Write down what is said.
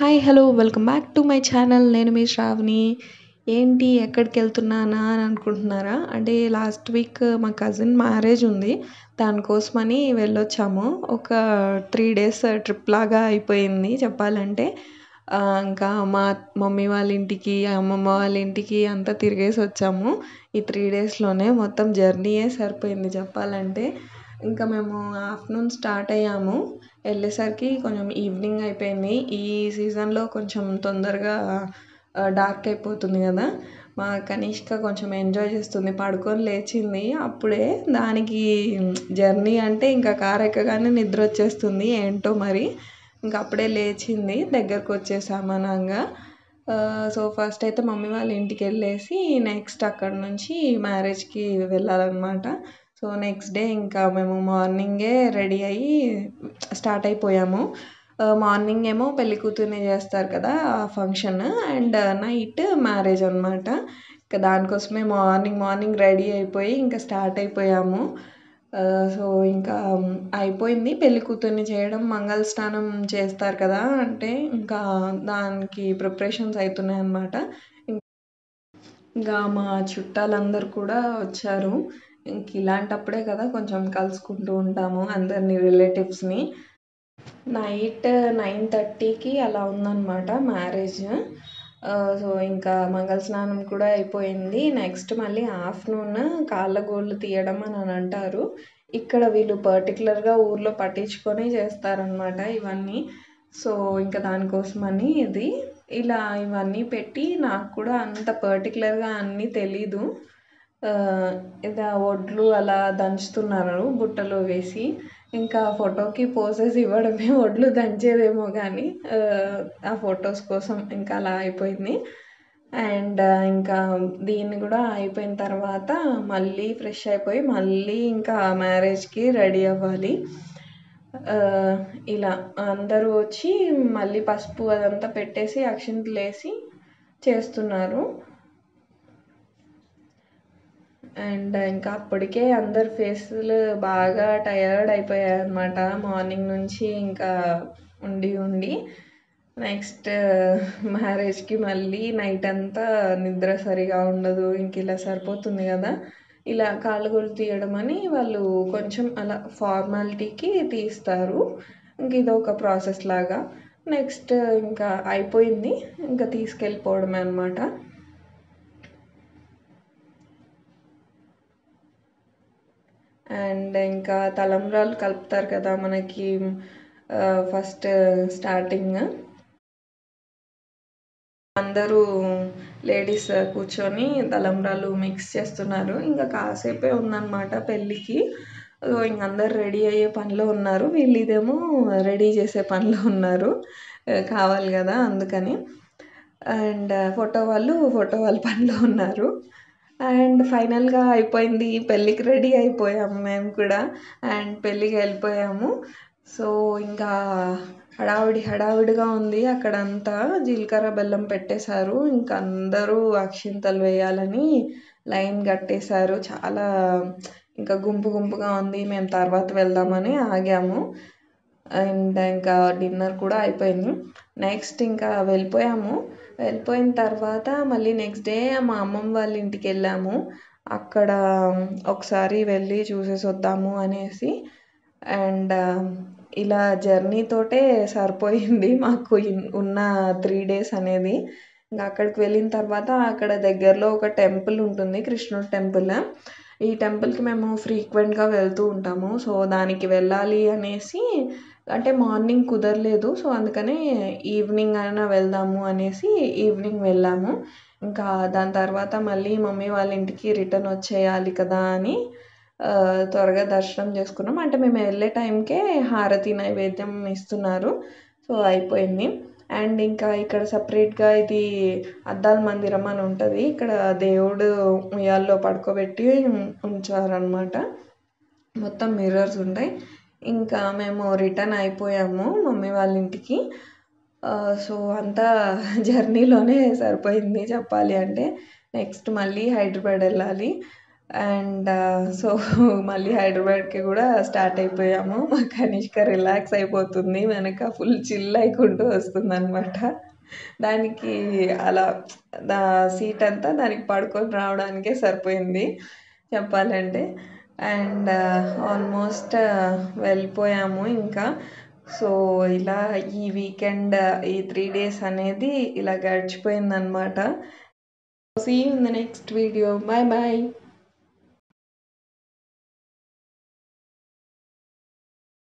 Hi hello welcome back to my channel నేను మీ శ్రావణి. ఏంటి ఎక్కడికి వెళ్తున్నానా అని అనుకుంటున్నారా? అంటే లాస్ట్ వీక్ మా కజిన్ మ్యారేజ్ ఉంది. దానికోసమని వెళ్ళొచ్చాము. ఒక త్రీ డేస్ ట్రిప్ లాగా అయిపోయింది చెప్పాలంటే. ఇంకా మా మమ్మీ వాళ్ళ ఇంటికి అమ్మమ్మ వాళ్ళ ఇంటికి అంతా తిరిగేసి వచ్చాము. ఈ త్రీ డేస్లోనే మొత్తం జర్నీయే సరిపోయింది చెప్పాలంటే. ఇంకా మేము ఆఫ్టర్నూన్ స్టార్ట్ అయ్యాము. వెళ్ళేసరికి కొంచెం ఈవినింగ్ అయిపోయింది. ఈ సీజన్లో కొంచెం తొందరగా డార్క్ అయిపోతుంది కదా. మా కనిష్క కొంచెం ఎంజాయ్ చేస్తుంది. పడుకొని లేచింది. అప్పుడే దానికి జర్నీ అంటే ఇంకా కారు ఎక్కగానే నిద్ర వచ్చేస్తుంది. ఏంటో మరి. ఇంకా అప్పుడే లేచింది. దగ్గరకు వచ్చేసాము అనంగా. సో ఫస్ట్ అయితే మమ్మీ వాళ్ళ ఇంటికి వెళ్ళేసి నెక్స్ట్ అక్కడ నుంచి మ్యారేజ్కి వెళ్ళాలన్నమాట. సో నెక్స్ట్ డే ఇంకా మేము మార్నింగే రెడీ అయ్యి స్టార్ట్ అయిపోయాము. మార్నింగ్ ఏమో పెళ్ళి చేస్తారు కదా ఆ ఫంక్షన్ అండ్ నైట్ మ్యారేజ్ అనమాట ఇంకా దానికోసమే మార్నింగ్ మార్నింగ్ రెడీ అయిపోయి ఇంకా స్టార్ట్ అయిపోయాము. సో ఇంకా అయిపోయింది. పెళ్ళి కూతుర్ని చేయడం మంగళ స్నానం చేస్తారు కదా అంటే ఇంకా దానికి ప్రిపరేషన్స్ అవుతున్నాయి అన్నమాట ఇంకా మా చుట్టాలందరూ కూడా వచ్చారు. ఇంక ఇలాంటప్పుడే కదా కొంచెం కలుసుకుంటూ ఉంటాము అందరినీ రిలేటివ్స్ని. నైట్ నైన్ థర్టీకి అలా ఉందన్నమాట మ్యారేజ్. సో ఇంకా మంగళ స్నానం కూడా అయిపోయింది. నెక్స్ట్ మళ్ళీ ఆఫ్టర్నూన్ కాళ్ళ గోళ్ళు తీయడం అని అని అంటారు. ఇక్కడ వీళ్ళు పర్టికులర్గా ఊర్లో పట్టించుకొని చేస్తారనమాట ఇవన్నీ. సో ఇంకా దానికోసమని ఇది. ఇలా ఇవన్నీ పెట్టి నాకు కూడా అంత పర్టికులర్గా అన్నీ తెలీదు. ఇలా వడ్లు అలా దంచుతున్నారు బుట్టలో వేసి. ఇంకా ఫోటోకి పోజెస్ ఇవ్వడమే వడ్లు దంచేదేమో కానీ ఆ ఫొటోస్ కోసం ఇంకా అలా అయిపోయింది. అండ్ ఇంకా దీన్ని కూడా అయిపోయిన తర్వాత మళ్ళీ ఫ్రెష్ అయిపోయి మళ్ళీ ఇంకా మ్యారేజ్కి రెడీ అవ్వాలి. ఇలా అందరూ వచ్చి మళ్ళీ పసుపు అదంతా పెట్టేసి అక్షింతలు వేసి చేస్తున్నారు. అండ్ ఇంకా అప్పటికే అందరి ఫేసులు బాగా టయర్డ్ అయిపోయాయి అనమాట మార్నింగ్ నుంచి ఇంకా ఉండి ఉండి నెక్స్ట్ మ్యారేజ్కి మళ్ళీ నైట్ అంతా నిద్ర సరిగా ఉండదు ఇంక ఇలా సరిపోతుంది కదా. ఇలా కాళ్ళగోళ్ళు తీయడం అని వాళ్ళు కొంచెం అలా ఫార్మాలిటీకి తీస్తారు. ఇంక ఇది ఒక ప్రాసెస్ లాగా. నెక్స్ట్ ఇంకా అయిపోయింది. ఇంకా తీసుకెళ్ళిపోవడమే అనమాట అండ్ ఇంకా తలంబ్రాలు కలుపుతారు కదా మనకి ఫస్ట్ స్టార్టింగ్. అందరూ లేడీస్ కూర్చొని తలంబ్రాలు మిక్స్ చేస్తున్నారు. ఇంకా కాసేపే ఉందన్నమాట పెళ్ళికి. ఇంక అందరు రెడీ అయ్యే పనిలో ఉన్నారు. వీళ్ళు ఇదేమో రెడీ చేసే పనిలో ఉన్నారు. కావాలి కదా అందుకని. అండ్ ఫోటో వాళ్ళు ఫోటో వాళ్ళ పనిలో ఉన్నారు. అండ్ ఫైనల్గా అయిపోయింది. పెళ్ళికి రెడీ అయిపోయాము మేము కూడా. అండ్ పెళ్ళికి వెళ్ళిపోయాము. సో ఇంకా హడావిడి హడావిడిగా ఉంది. అక్కడంతా జీలకర్ర బెల్లం పెట్టేశారు. ఇంకా అందరూ అక్షింతలు వేయాలని లైన్ కట్టేశారు. చాలా ఇంకా గుంపు గుంపుగా ఉంది. మేము తర్వాత వెళ్దామని ఆగాము. అండ్ ఇంకా డిన్నర్ కూడా అయిపోయింది. నెక్స్ట్ ఇంకా వెళ్ళిపోయాము. వెళ్ళిపోయిన తర్వాత మళ్ళీ నెక్స్ట్ డే మా అమ్మమ్మ వాళ్ళ ఇంటికి వెళ్ళాము. అక్కడ ఒకసారి వెళ్ళి చూసేసి వద్దాము అనేసి. అండ్ ఇలా జర్నీ తోటే సరిపోయింది మాకు ఉన్న త్రీ డేస్ అనేది. ఇంకా అక్కడికి వెళ్ళిన తర్వాత అక్కడ దగ్గరలో ఒక టెంపుల్ ఉంటుంది కృష్ణుడు టెంపుల్. ఈ టెంపుల్కి మేము ఫ్రీక్వెంట్గా వెళ్తూ ఉంటాము. సో దానికి వెళ్ళాలి అనేసి అంటే మార్నింగ్ కుదరలేదు. సో అందుకనే ఈవినింగ్ అయినా వెళ్దాము అనేసి ఈవినింగ్ వెళ్ళాము. ఇంకా దాని తర్వాత మళ్ళీ మమ్మీ వాళ్ళ ఇంటికి రిటర్న్ వచ్చేయాలి కదా అని త్వరగా దర్శనం చేసుకున్నాం. అంటే మేము వెళ్ళే టైంకే హారతి నైవేద్యం ఇస్తున్నారు. సో అయిపోయింది. అండ్ ఇంకా ఇక్కడ సపరేట్గా ఇది అద్దాల మందిరం అని ఉంటుంది. ఇక్కడ దేవుడు ఉయ్యాల్లో పడుకోబెట్టి ఉంచారనమాట మొత్తం మిర్రర్స్ ఉంటాయి. ఇంకా మేము రిటర్న్ అయిపోయాము మమ్మీ వాళ్ళ ఇంటికి. సో అంతా జర్నీలోనే సరిపోయింది చెప్పాలి అంటే. నెక్స్ట్ మళ్ళీ హైదరాబాద్ వెళ్ళాలి. అండ్ సో మళ్ళీ హైదరాబాద్కి కూడా స్టార్ట్ అయిపోయాము. మా కనిష్క రిలాక్స్ అయిపోతుంది వెనక ఫుల్ చిల్ అయికుంటూ వస్తుంది అనమాట దానికి అలా దా సీట్ అంతా దానికి పడుకొని రావడానికే సరిపోయింది చెప్పాలంటే. అండ్ uh, ఆల్మోస్ట్ uh, వెళ్ళిపోయాము ఇంకా. సో ఇలా ఈ వీకెండ్ ఈ త్రీ డేస్ అనేది ఇలా గడిచిపోయిందనమాట see in the next video bye bye